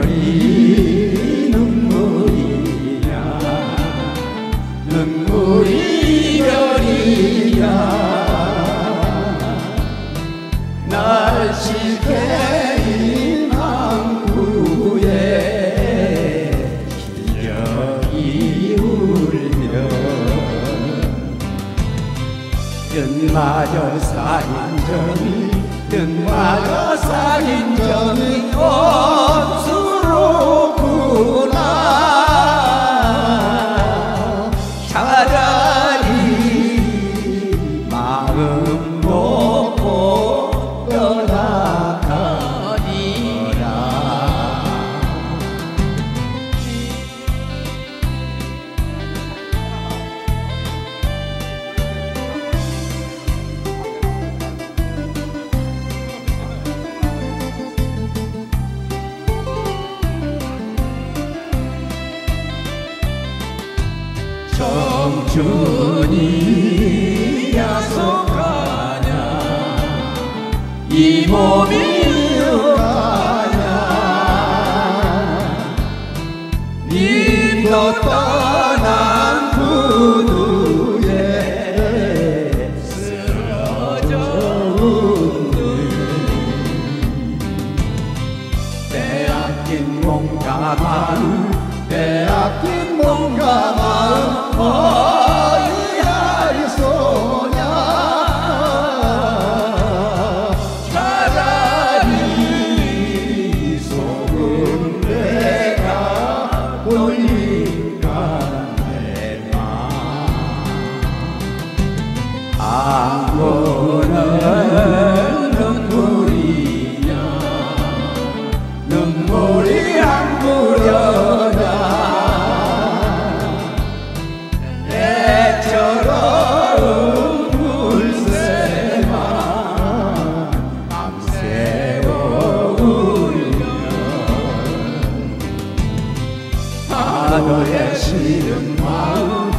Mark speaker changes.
Speaker 1: 눈물이 눈물이야 눈물이 별이야 날 지켜인 항구에 기적이 울며 끝마저 살인 점이 끝마저 살인 점이 오 주니 약속하냐? 이 몸이 가냐? 님도 떠난 후두에 쓰러져 웃는내 아낀 몸과 마음 내 아낀 몸과 마음. 강고는 눈물이야 눈물이 안 부려나 애처럼 물새만 밤새워 울면 하늘에 시는 마음